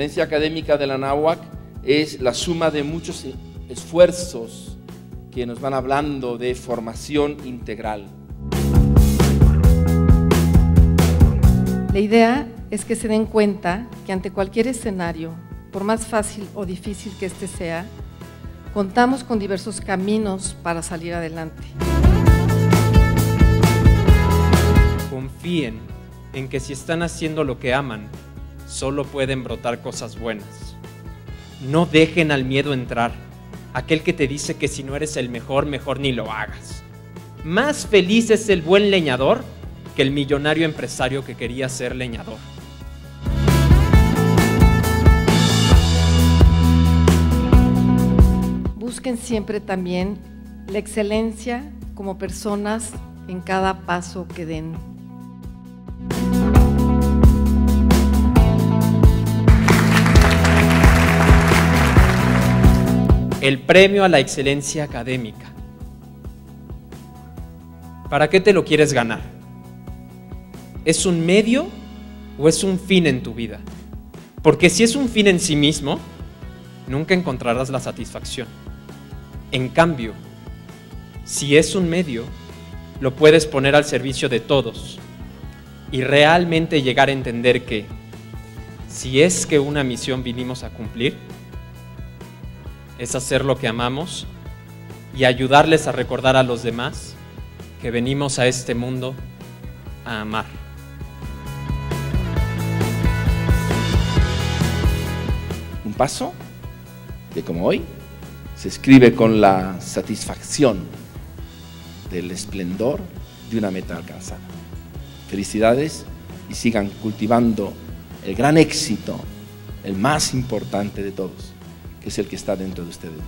excelencia académica de la NAWAC es la suma de muchos esfuerzos que nos van hablando de formación integral. La idea es que se den cuenta que ante cualquier escenario, por más fácil o difícil que éste sea, contamos con diversos caminos para salir adelante. Confíen en que si están haciendo lo que aman, solo pueden brotar cosas buenas. No dejen al miedo entrar, aquel que te dice que si no eres el mejor, mejor ni lo hagas. Más feliz es el buen leñador que el millonario empresario que quería ser leñador. Busquen siempre también la excelencia como personas en cada paso que den. El premio a la excelencia académica. ¿Para qué te lo quieres ganar? ¿Es un medio o es un fin en tu vida? Porque si es un fin en sí mismo, nunca encontrarás la satisfacción. En cambio, si es un medio, lo puedes poner al servicio de todos y realmente llegar a entender que si es que una misión vinimos a cumplir, es hacer lo que amamos y ayudarles a recordar a los demás que venimos a este mundo a amar. Un paso que como hoy se escribe con la satisfacción del esplendor de una meta alcanzada. Felicidades y sigan cultivando el gran éxito, el más importante de todos, que es el que está dentro de ustedes